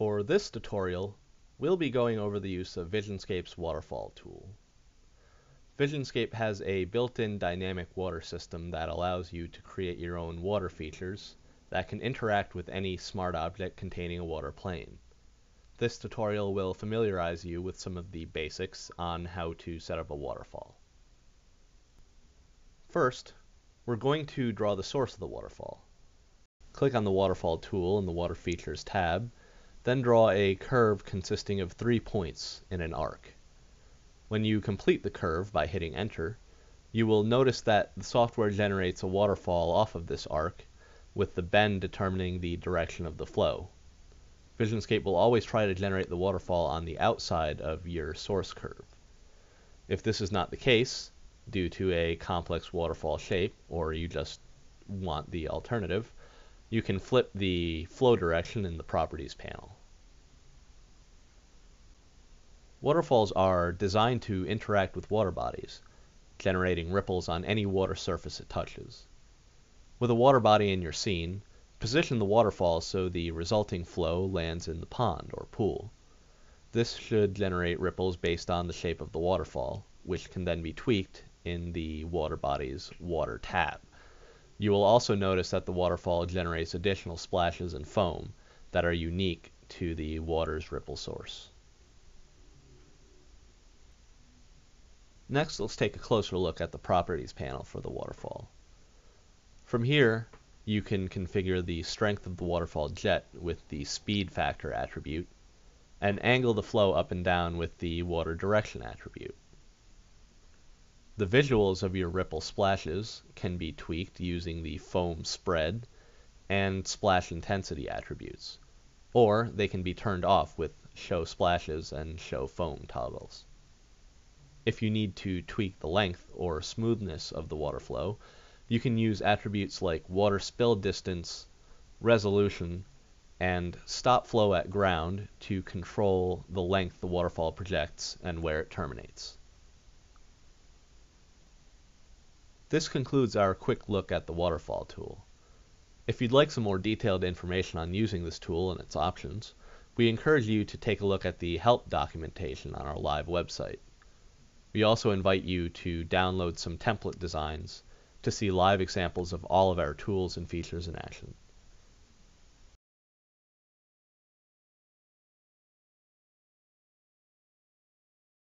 For this tutorial, we'll be going over the use of Visionscape's waterfall tool. Visionscape has a built-in dynamic water system that allows you to create your own water features that can interact with any smart object containing a water plane. This tutorial will familiarize you with some of the basics on how to set up a waterfall. First, we're going to draw the source of the waterfall. Click on the Waterfall tool in the Water Features tab, then draw a curve consisting of three points in an arc. When you complete the curve by hitting enter, you will notice that the software generates a waterfall off of this arc, with the bend determining the direction of the flow. Visionscape will always try to generate the waterfall on the outside of your source curve. If this is not the case, due to a complex waterfall shape, or you just want the alternative, you can flip the flow direction in the Properties panel. Waterfalls are designed to interact with water bodies, generating ripples on any water surface it touches. With a water body in your scene, position the waterfall so the resulting flow lands in the pond or pool. This should generate ripples based on the shape of the waterfall, which can then be tweaked in the water body's water tab. You will also notice that the waterfall generates additional splashes and foam that are unique to the water's ripple source. Next, let's take a closer look at the Properties panel for the waterfall. From here, you can configure the strength of the waterfall jet with the speed factor attribute, and angle the flow up and down with the water direction attribute. The visuals of your ripple splashes can be tweaked using the foam spread and splash intensity attributes, or they can be turned off with show splashes and show foam toggles. If you need to tweak the length or smoothness of the water flow, you can use attributes like water spill distance, resolution, and stop flow at ground to control the length the waterfall projects and where it terminates. This concludes our quick look at the waterfall tool. If you'd like some more detailed information on using this tool and its options, we encourage you to take a look at the help documentation on our live website. We also invite you to download some template designs to see live examples of all of our tools and features in action.